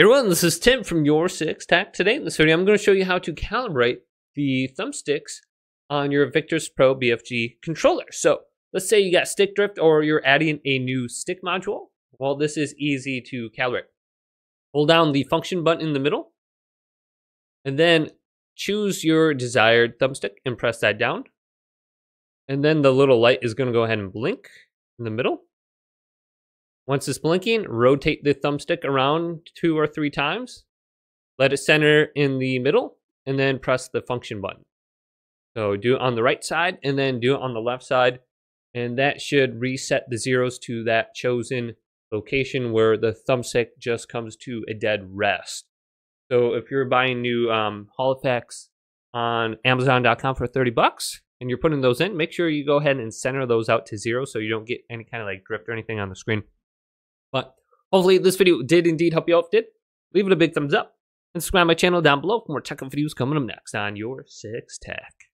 Everyone, this is Tim from Your Six Tech. Today in this video, I'm going to show you how to calibrate the thumbsticks on your Victrix Pro BFG controller. So let's say you got stick drift or you're adding a new stick module. Well, this is easy to calibrate. Hold down the function button in the middle and then choose your desired thumbstick and press that down. And then the little light is going to go ahead and blink in the middle. Once it's blinking, rotate the thumbstick around two or three times. Let it center in the middle and then press the function button. So do it on the right side and then do it on the left side. And that should reset the zeros to that chosen location where the thumbstick just comes to a dead rest. So if you're buying new um, Hall effects on Amazon.com for 30 bucks and you're putting those in, make sure you go ahead and center those out to zero so you don't get any kind of like drift or anything on the screen. But hopefully this video did indeed help you out. If did, leave it a big thumbs up and subscribe my channel down below for more tech videos coming up next on Your Six Tech.